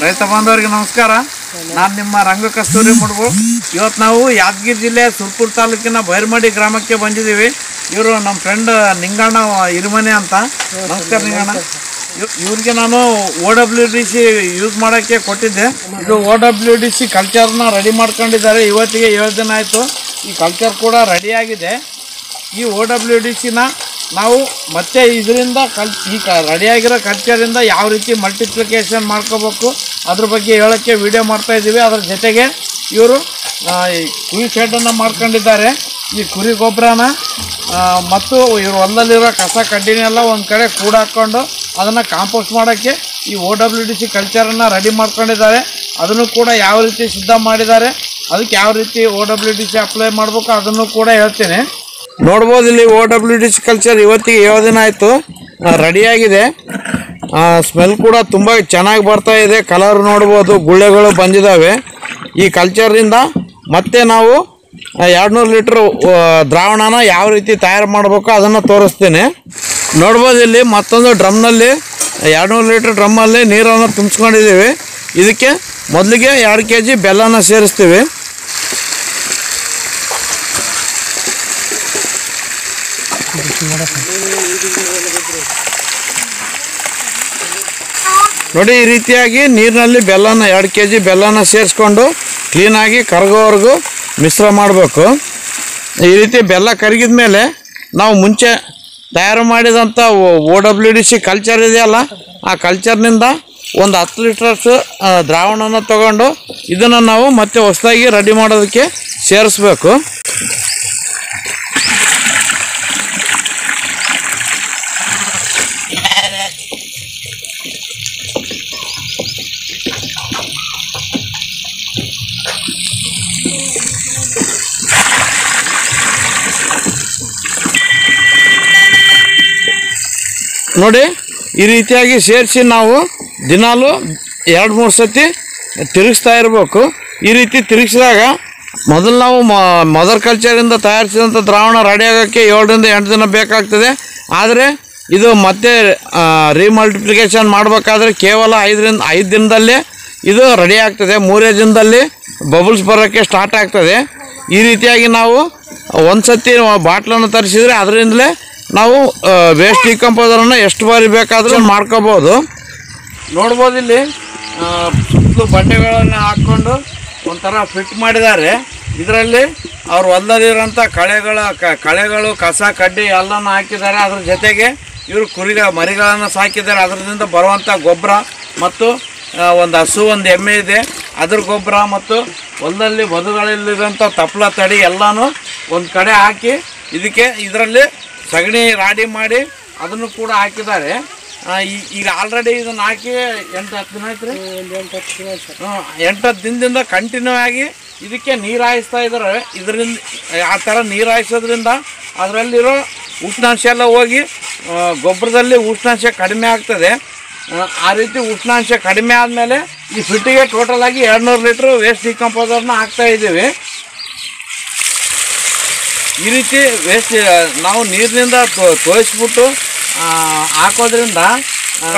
ರೈತ ಬಾಂಧವರಿಗೆ ನಮಸ್ಕಾರ. ನಾನು ನಿಮ್ಮ ರಂಗ ಕಸ್ತೂರಿ ಮುಡುಗು. ಇವತ್ತು ನಾವು ಯಾದಗಿರಿ ಜಿಲ್ಲೆ ಸುರ್ಪುರ್ ತಾಲೂಕಿನ ಬೈರ್ಮಡಿ ಗ್ರಾಮಕ್ಕೆ ಬಂದಿದ್ದೀವಿ. ಇವರು ನಮ್ಮ ಫ್ರೆಂಡ್ ನಿಂಗಣ್ಣ ಇರುಮನೆ ಅಂತ. ನಮಸ್ಕಾರ ನಿಂಗಣ್ಣ. ಇವ್- ಇವ್ರಿಗೆ ನಾನು O W D C use ಮಾಡೋಕ್ಕೆ ಕೊಟ್ಟಿದ್ದೆ. ಇದು ಓ ಡಬ್ಲ್ಯೂ ಡಿ ಸಿ ಕಲ್ಚರ್ನ ರೆಡಿ ಮಾಡ್ಕೊಂಡಿದ್ದಾರೆ. ಇವತ್ತಿಗೆ ಏಳು ದಿನ ಆಯಿತು. ಈ ಕಲ್ಚರ್ ಕೂಡ ರೆಡಿಯಾಗಿದೆ ಈ ಓ ಡಬ್ಲ್ಯೂ ಡಿ ಸಿನ ನಾವು ಮತ್ತೆ ಇದರಿಂದ ಕಲ್, ಈ ಕ, ರೆಡಿಯಾಗಿರೋ ಕಲ್ಚರಿಂದ ಯಾವ ರೀತಿ ಮಲ್ಟಿಪ್ಲಿಕೇಶನ್ ಮಾಡ್ಕೋಬೇಕು, ಅದ್ರ ಬಗ್ಗೆ ಹೇಳೋಕ್ಕೆ ವಿಡಿಯೋ ಮಾಡ್ತಾಯಿದ್ದೀವಿ ಅದ್ರ ಜೊತೆಗೆ ಇವರು ಕುರಿ ಶೆಡ್ಡನ್ನು ಮಾಡ್ಕೊಂಡಿದ್ದಾರೆ. ಈ ಕುರಿ ಗೊಬ್ಬರನ ಮತ್ತು ಇವ್ರ ಹೊಲದಲ್ಲಿರೋ ಕಸ ಕಡ್ಡಿನೆಲ್ಲ ಒಂದು ಕಡೆ ಕೂಡ ಹಾಕ್ಕೊಂಡು ಅದನ್ನು ಕಾಂಪೋಸ್ಟ್ ಮಾಡೋಕ್ಕೆ ಈ ಓ ಡಬ್ಲ್ಯೂ ಡಿ ಸಿ ಕಲ್ಚರನ್ನು ರೆಡಿ ಮಾಡ್ಕೊಂಡಿದ್ದಾರೆ. ಅದನ್ನು ಕೂಡ ಯಾವ ರೀತಿ ಸಿದ್ಧ ಮಾಡಿದ್ದಾರೆ, ಅದಕ್ಕೆ ಯಾವ ರೀತಿ O W D C apply ಮಾಡಬೇಕು ಅದನ್ನು ಕೂಡ ಹೇಳ್ತೀನಿ. ನೋಡ್ಬೋದು ಇಲ್ಲಿ ಓ ಡಬ್ಲ್ಯೂ ಡಿ ಕಲ್ಚರ್ ಇವತ್ತಿಗೆ ಯಾವ ದಿನ ಆಯಿತು. ರೆಡಿಯಾಗಿದೆ ಸ್ಮೆಲ್ ಕೂಡ ತುಂಬ ಚೆನ್ನಾಗಿ ಬರ್ತಾ ಇದೆ. ಕಲರ್ ನೋಡ್ಬೋದು, ಗುಳ್ಳೆಗಳು ಬಂದಿದ್ದಾವೆ ಈ ಕಲ್ಚರಿಂದ ಮತ್ತೆ ನಾವು ಎರಡು ನೂರು ಲೀಟ್ರ್ ದ್ರಾವಣನ ಯಾವ ರೀತಿ ತಯಾರು ಮಾಡಬೇಕು ಅದನ್ನು ತೋರಿಸ್ತೀನಿ. ನೋಡ್ಬೋದು ಇಲ್ಲಿ ಮತ್ತೊಂದು ಡ್ರಮ್ನಲ್ಲಿ ಎರಡು ನೂರು ಲೀಟ್ರ್ ಡ್ರಮ್ಮಲ್ಲಿ ನೀರನ್ನು ತುಂಬಿಸ್ಕೊಂಡಿದ್ದೀವಿ. ಇದಕ್ಕೆ ಮೊದಲಿಗೆ ಎರಡು ಕೆ ಜಿ ಬೆಲ್ಲನ ಸೇರಿಸ್ತೀವಿ. ನೋಡಿ, ಈ ರೀತಿಯಾಗಿ ನೀರಿನಲ್ಲಿ ಬೆಲ್ಲನ, ಎರಡು ಕೆ ಜಿ ಬೆಲ್ಲನ ಸೇರಿಸ್ಕೊಂಡು ಕ್ಲೀನಾಗಿ ಕರಗೋವರೆಗೂ ಮಿಶ್ರ ಮಾಡಬೇಕು. ಈ ರೀತಿ ಬೆಲ್ಲ ಕರಗಿದ ಮೇಲೆ ನಾವು ಮುಂಚೆ ತಯಾರು ಮಾಡಿದಂಥ O W D C culture ಇದೆಯಲ್ಲ ಆ ಕಲ್ಚರ್ನಿಂದ ಒಂದು ಹತ್ತು ಲೀಟ್ರಷ್ಟು ದ್ರಾವಣನ ತಗೊಂಡು ಇದನ್ನು ನಾವು ಮತ್ತೆ ಹೊಸದಾಗಿ ರೆಡಿ ಮಾಡೋದಕ್ಕೆ ಸೇರಿಸ್ಬೇಕು. ನೋಡಿ, ಈ ರೀತಿಯಾಗಿ ಸೇರಿಸಿ ನಾವು ದಿನಾಲು ಎರಡು, ಮೂರು ಸತಿ ತಿರುಗಿಸ್ತಾ ಇರಬೇಕು. ಈ ರೀತಿ ತಿರುಗಿಸಿದಾಗ ಮೊದಲು ನಾವು ಮದರ್ ಕಲ್ಚರಿಂದ ತಯಾರಿಸಿದಂಥ ದ್ರಾವಣ ರೆಡಿ ಆಗೋಕ್ಕೆ ಏಳರಿಂದ ಎಂಟು ದಿನ ಬೇಕಾಗ್ತದೆ. ಆದರೆ ಇದು ಮತ್ತೆ ರೀಮಲ್ಟಿಪ್ಲಿಕೇಶನ್ ಮಾಡಬೇಕಾದ್ರೆ ಕೇವಲ ಐದರಿಂದ, ಐದು ದಿನದಲ್ಲೇ ಇದು ರೆಡಿ ಆಗ್ತದೆ. ಮೂರೇ ದಿನದಲ್ಲಿ ಬಬಲ್ಸ್ ಬರೋಕ್ಕೆ ಸ್ಟಾರ್ಟ್ ಆಗ್ತದೆ. ಈ ರೀತಿಯಾಗಿ ನಾವು ಒಂದು ಸತಿ ಬಾಟ್ಲನ್ನು ತರಿಸಿದರೆ ಅದರಿಂದಲೇ ನಾವು ವೇಸ್ಟ್ ಡಿಕಂಪೋಸರನ್ನು ಎಷ್ಟು ಬಾರಿ ಬೇಕಾದರೂ ಮಾಡ್ಕೋಬೋದು ನೋಡ್ಬೋದು ಇಲ್ಲಿ ಸುತ್ತಲೂ ಬಂಡೆಗಳನ್ನು ಹಾಕ್ಕೊಂಡು ಒಂಥರ ಫಿಟ್ ಮಾಡಿದ್ದಾರೆ. ಇದರಲ್ಲಿ ಅವ್ರು ಹೊಲದಲ್ಲಿರೋಂಥ ಕಳೆಗಳ ಕ- ಕಳೆಗಳು ಕಸ ಕಡ್ಡಿ ಎಲ್ಲನೂ ಹಾಕಿದ್ದಾರೆ. ಅದ್ರ ಜೊತೆಗೆ ಇವರು ಕುರಿ ಮರಿಗಳನ್ನು ಸಾಕಿದ್ದಾರೆ. ಅದರಿಂದ ಬರುವಂಥ ಗೊಬ್ಬರ ಮತ್ತು ಒಂದು ಹಸು ಒಂದು ಎಮ್ಮೆ ಇದೆ. ಅದ್ರ ಗೊಬ್ಬರ ಮತ್ತು ಹೊಲದಲ್ಲಿ ಬದುಗಳಲ್ಲಿರೋಂಥ ತಪ್ಪಲ ತಡಿ ಎಲ್ಲನೂ ಒಂದು ಕಡೆ ಹಾಕಿ ಇದಕ್ಕೆ ಇದರಲ್ಲಿ ಸಗಣಿ ರಾಡಿ ಮಾಡಿ ಅದನ್ನು ಕೂಡ ಹಾಕಿದ್ದಾರೆ. ಈಗ ಆಲ್ರೆಡಿ ಇದನ್ನು ಹಾಕಿ ಎಂಟು ಹತ್ತು ದಿನ ಆಯ್ತು ರೀ ಎಂಟು ಹತ್ತು ದಿನದಿಂದ ಕಂಟಿನ್ಯೂ ಆಗಿ ಇದಕ್ಕೆ ನೀರು ಹಾಯಿಸ್ತಾ ಇದ್ದಾರೆ. ಇದರಿಂದ ಆ ಥರ ನೀರು ಹಾಯಿಸೋದ್ರಿಂದ ಅದರಲ್ಲಿರೋ ಉಷ್ಣಾಂಶ ಎಲ್ಲ ಹೋಗಿ ಗೊಬ್ಬರದಲ್ಲಿ ಉಷ್ಣಾಂಶ ಕಡಿಮೆ ಆಗ್ತದೆ. ಆ, ರೀತಿ ಉಷ್ಣಾಂಶ ಕಡಿಮೆ ಆದಮೇಲೆ ಈ ಫಿಟ್ಟಿಗೆ ಟೋಟಲ್ ಆಗಿ ಎರಡು ನೂರು ಲೀಟ್ರ್ ವೇಸ್ಟ್ ಡಿಕಂಪೋಸರ್ನ ಹಾಕ್ತಾ ಇದ್ದೀವಿ. ಈ ರೀತಿ ವೇಸ್ಟ್ ನಾವು ನೀರಿನಿಂದ ತೋರಿಸ್ಬಿಟ್ಟು ಹಾಕೋದ್ರಿಂದ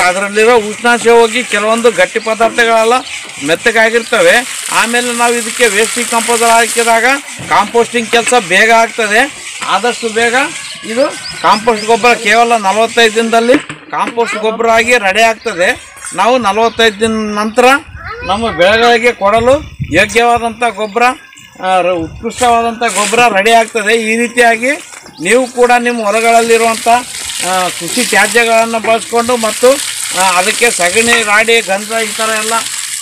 ಅದರಲ್ಲಿರೋ ಉಷ್ಣಾಂಶ ಹೋಗಿ ಕೆಲವೊಂದು ಗಟ್ಟಿ ಪದಾರ್ಥಗಳೆಲ್ಲ ಮೆತ್ತಗಾಗಿರ್ತವೆ. ಆಮೇಲೆ ನಾವು ಇದಕ್ಕೆ ವೇಸ್ಟ್ ಕಂಪೋಸರ್ ಹಾಕಿದಾಗ ಕಾಂಪೋಸ್ಟಿಂಗ್ ಕೆಲಸ ಬೇಗ ಆಗ್ತದೆ. ಆದಷ್ಟು ಬೇಗ ಇದು ಕಾಂಪೋಸ್ಟ್ ಗೊಬ್ಬರ ಕೇವಲ ನಲವತ್ತೈದು ದಿನದಲ್ಲಿ ಕಾಂಪೋಸ್ಟ್ ಗೊಬ್ಬರ ಆಗಿ ರೆಡಿ ಆಗ್ತದೆ. ನಾವು ನಲವತ್ತೈದು ದಿನ ನಂತರ ನಮ್ಮ ಬೆಳೆಗಳಿಗೆ ಕೊಡಲು ಯೋಗ್ಯವಾದಂಥ ಗೊಬ್ಬರ ಉತ್ಕೃಷ್ಟವಾದಂಥ ಗೊಬ್ಬರ ರೆಡಿ ಆಗ್ತದೆ. ಈ ರೀತಿಯಾಗಿ ನೀವು ಕೂಡ ನಿಮ್ಮ ಹೊಲಗಳಲ್ಲಿರುವಂಥ ಕೃಷಿ ತ್ಯಾಜ್ಯಗಳನ್ನು ಬಳಸ್ಕೊಂಡು ಮತ್ತು ಅದಕ್ಕೆ ಸಗಣಿ, ರಾಡಿ, ಗಂಧ ಈ ಥರ ಎಲ್ಲ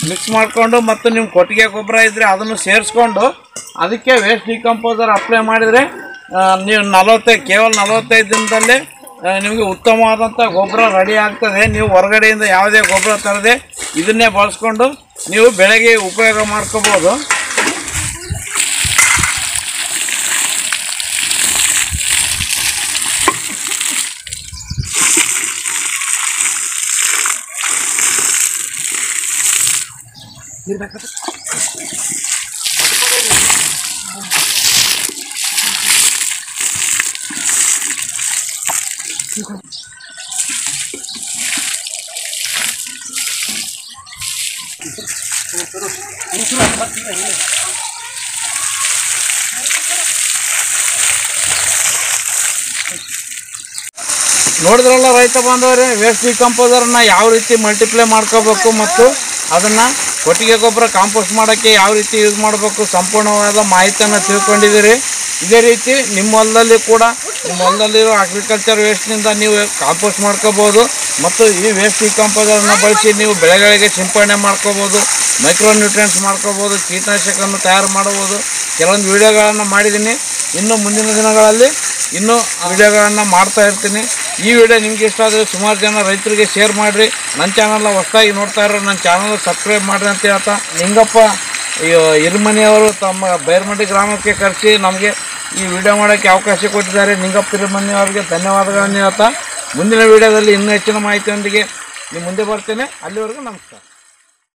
ಮಿಕ್ಸ್ ಮಾಡಿಕೊಂಡು ಮತ್ತು ನಿಮ್ಮ ಕೊಟ್ಟಿಗೆ ಗೊಬ್ಬರ ಇದ್ದರೆ ಅದನ್ನು ಸೇರಿಸ್ಕೊಂಡು ಅದಕ್ಕೆ ವೇಸ್ಟ್ ಡಿಕಂಪೋಸರ್ ಅಪ್ಲೈ ಮಾಡಿದರೆ ನೀವು ನಲವತ್ತೈದು ಕೇವಲ ನಲವತ್ತೈದು ದಿನದಲ್ಲೇ ನಿಮಗೆ ಉತ್ತಮವಾದಂಥ ಗೊಬ್ಬರ ರೆಡಿ ಆಗ್ತದೆ. ನೀವು ಹೊರಗಡೆಯಿಂದ ಯಾವುದೇ ಗೊಬ್ಬರ ತರದೆ ಇದನ್ನೇ ಬಳಸ್ಕೊಂಡು ನೀವು ಬೆಳೆಗೆ ಉಪಯೋಗ ಮಾಡ್ಕೋಬೋದು. ನೋಡಿದ್ರಲ್ಲ ರೈತ ಬಾಂಧವರೇ ವೇಸ್ಟ್ ಡಿಕಂಪೋಸರ್ನ ಯಾವ ರೀತಿ ಮಲ್ಟಿಪ್ಲೈ ಮಾಡ್ಕೋಬೇಕು ಮತ್ತು ಅದನ್ನು ಕೊಟ್ಟಿಗೆ ಗೊಬ್ಬರ ಕಾಂಪೋಸ್ಟ್ ಮಾಡೋಕ್ಕೆ ಯಾವ ರೀತಿ ಯೂಸ್ ಮಾಡಬೇಕು ಸಂಪೂರ್ಣವಾದ ಮಾಹಿತಿಯನ್ನು ತಿಳ್ಕೊಂಡಿದ್ದೀರಿ. ಇದೇ ರೀತಿ ನಿಮ್ಮ ಹೊಲದಲ್ಲಿ ಕೂಡ, ನಿಮ್ಮ ಹೊಲದಲ್ಲಿರೋ ಅಗ್ರಿಕಲ್ಚರ್ ವೇಸ್ಟ್ನಿಂದ ನೀವು ಕಾಂಪೋಸ್ಟ್ ಮಾಡ್ಕೋಬೋದು ಮತ್ತು ಈ ವೇಸ್ಟ್ ಕಾಂಪೋಸ್ಟನ್ನು ಬಳಸಿ ನೀವು ಬೆಳೆಗಳಿಗೆ ಸಿಂಪಡಣೆ ಮಾಡ್ಕೋಬೋದು ಮೈಕ್ರೋ ನ್ಯೂಟ್ರಿಯೆಂಟ್ಸ್ ಮಾಡ್ಕೋಬೋದು ಕೀಟನಾಶಕವನ್ನು ತಯಾರು ಮಾಡಬಹುದು. ಕೆಲವೊಂದು ವಿಡಿಯೋಗಳನ್ನು ಮಾಡಿದ್ದೀನಿ. ಇನ್ನು ಮುಂದಿನ ದಿನಗಳಲ್ಲಿ ಇನ್ನೂ ವಿಡಿಯೋಗಳನ್ನು ಮಾಡ್ತಾ ಇರ್ತೀನಿ. ಈ ವಿಡಿಯೋ ನಿಮ್ಗೆ ಇಷ್ಟ ಆದರೆ ಸುಮಾರು ಜನ ರೈತರಿಗೆ ಶೇರ್ ಮಾಡಿರಿ. ನನ್ನ ಚಾನಲ್ನ ಹೊಸ್ದಾಗಿ ನೋಡ್ತಾ ಇರೋ ನನ್ನ ಚಾನಲ್ ಸಬ್ಸ್ಕ್ರೈಬ್ ಮಾಡಿರಿ ಅಂತ ಹೇಳ್ತಾ. ನಿಂಗಪ್ಪ ಇರುಮನಿಯವರು ತಮ್ಮ ಬೈರ್ಮಂಡಿ ಗ್ರಾಮಕ್ಕೆ ಕರೆಸಿ ನಮಗೆ ಈ ವಿಡಿಯೋ ಮಾಡೋಕ್ಕೆ ಅವಕಾಶ ಕೊಟ್ಟಿದ್ದಾರೆ. ನಿಂಗಪ್ಪ ಇರುಮನಿ ಅವರಿಗೆ ಧನ್ಯವಾದಗಳನ್ನು ಹೇಳ್ತಾ. ಮುಂದಿನ ವಿಡಿಯೋದಲ್ಲಿ ಇನ್ನೂ ಹೆಚ್ಚಿನ ಮಾಹಿತಿಯೊಂದಿಗೆ ನಿಮ್ಮ ಮುಂದೆ ಬರ್ತೇನೆ. ಅಲ್ಲಿವರೆಗೂ ನಮಸ್ಕಾರ.